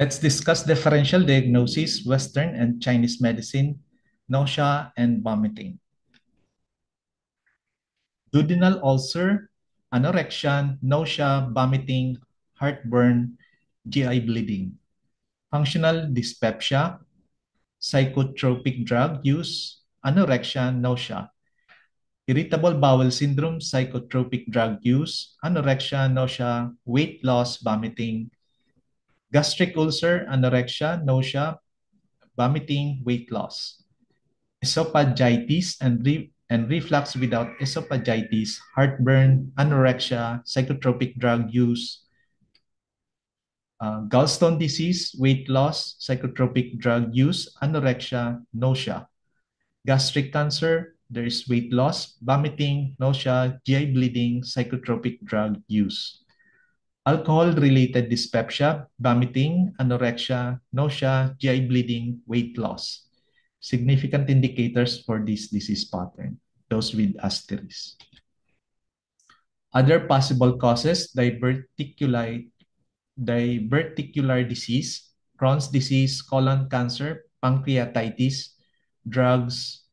Let's discuss differential diagnosis, Western and Chinese medicine, nausea and vomiting. Duodenal ulcer, anorexia, nausea, vomiting, heartburn, GI bleeding. Functional dyspepsia, psychotropic drug use, anorexia, nausea. Irritable bowel syndrome, psychotropic drug use, anorexia, nausea, weight loss, vomiting, gastric ulcer, anorexia, nausea, vomiting, weight loss, esophagitis and, re and reflux without esophagitis, heartburn, anorexia, psychotropic drug use, uh, gallstone disease, weight loss, psychotropic drug use, anorexia, nausea. Gastric cancer, there is weight loss, vomiting, nausea, GI bleeding, psychotropic drug use alcohol-related dyspepsia, vomiting, anorexia, nausea, GI bleeding, weight loss. Significant indicators for this disease pattern, those with asterisk. Other possible causes, diverticular, diverticular disease, Crohn's disease, colon cancer, pancreatitis, drugs,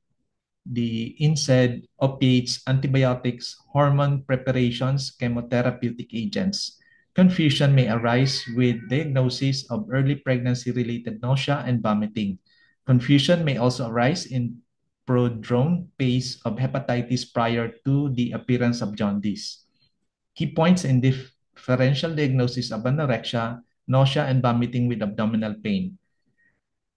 the NSAID, opiates, antibiotics, hormone preparations, chemotherapeutic agents. Confusion may arise with diagnosis of early pregnancy-related nausea and vomiting. Confusion may also arise in prodrome phase of hepatitis prior to the appearance of jaundice. Key points in differential diagnosis of anorexia, nausea, and vomiting with abdominal pain.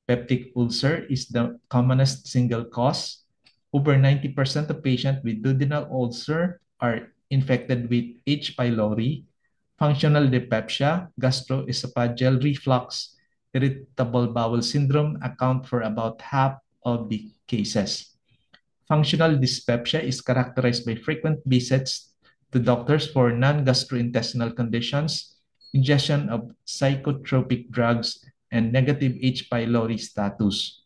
Peptic ulcer is the commonest single cause. Over 90% of patients with duodenal ulcer are infected with H. pylori, functional dyspepsia, gastroesophageal reflux, irritable bowel syndrome account for about half of the cases. Functional dyspepsia is characterized by frequent visits to doctors for non-gastrointestinal conditions, ingestion of psychotropic drugs, and negative H. pylori status.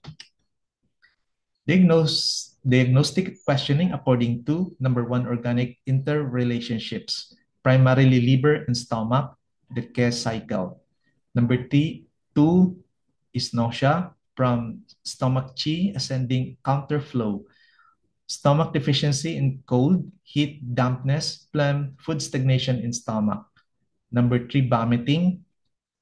Diagnose, diagnostic questioning according to number one, organic interrelationships primarily liver and stomach, the Kess cycle. Number three, two is nausea from stomach chi ascending counterflow. Stomach deficiency in cold, heat, dampness, phlegm, food stagnation in stomach. Number three, vomiting,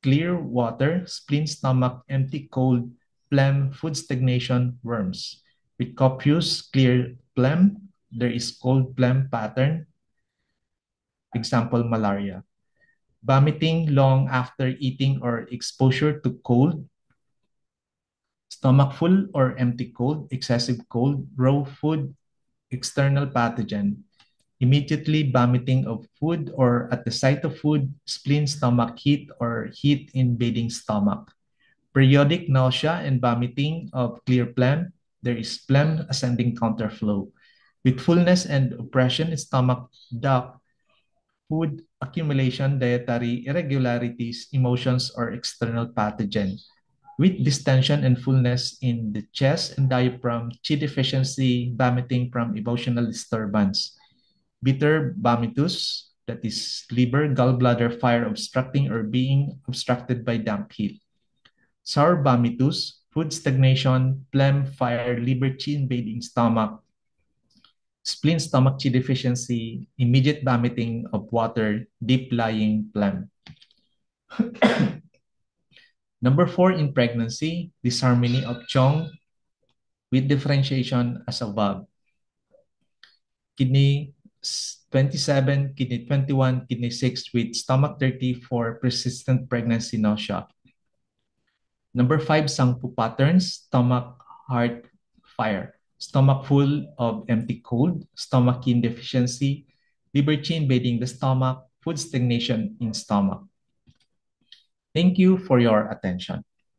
clear water, spleen, stomach, empty, cold, phlegm, food stagnation, worms. With copious, clear phlegm, there is cold phlegm pattern, example, malaria. Vomiting long after eating or exposure to cold, stomach full or empty cold, excessive cold, raw food, external pathogen, immediately vomiting of food or at the sight of food, spleen, stomach heat, or heat invading stomach. Periodic nausea and vomiting of clear phlegm, there is phlegm ascending counterflow. With fullness and oppression stomach duct, food accumulation, dietary irregularities, emotions, or external pathogen. With distension and fullness in the chest and diaphragm, chi deficiency, vomiting from emotional disturbance. Bitter vomitus, that is liver, gallbladder fire obstructing or being obstructed by damp heat. Sour vomitus, food stagnation, phlegm, fire, liver chi invading stomach, spleen stomach chi deficiency, immediate vomiting of water, deep lying phlegm. Number four in pregnancy, disharmony of Chong with differentiation as above. Kidney 27, kidney 21, kidney 6 with stomach 30 for persistent pregnancy nausea. Number five, Sangpu patterns, stomach, heart, fire stomach full of empty cold, stomach deficiency, liver chi invading the stomach, food stagnation in stomach. Thank you for your attention.